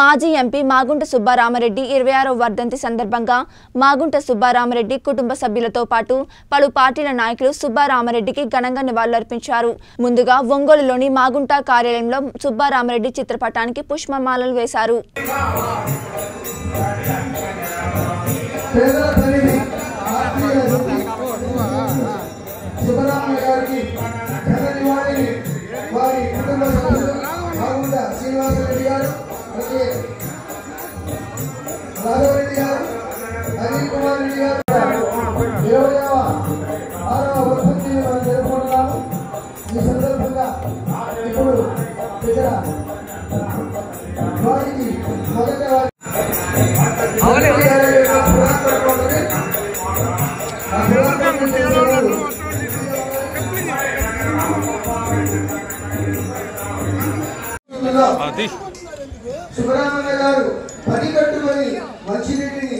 మాజీ ఎంపీ మాగుంట సుబ్బారామరెడ్డి ఇరవై ఆరో వర్ధంతి సందర్భంగా మాగుంట సుబ్బారామరెడ్డి కుటుంబ సభ్యులతో పాటు పలు పార్టీల నాయకులు సుబ్బారామరెడ్డికి ఘనంగా నివాళులర్పించారు. ముందుగా ఒంగోలులోని మాగుంట కార్యాలయంలో సుబ్బారామరెడ్డి చిత్రపటానికి పుష్పమాలలు వేశారు. సుబ్బరామయ్య గారికి కుమార్ రెడ్డి గారు ఇరవైవ ఆరవ మనం జరుపుకుంటున్నాము ఈ సందర్భంగా ఇప్పుడు ఇక్కడ వారికి సుబ్రహ్మణ్య గారు పని కట్టుకొని మంచినీటిని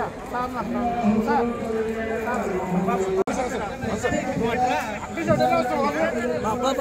ya paham lah bisa Bapak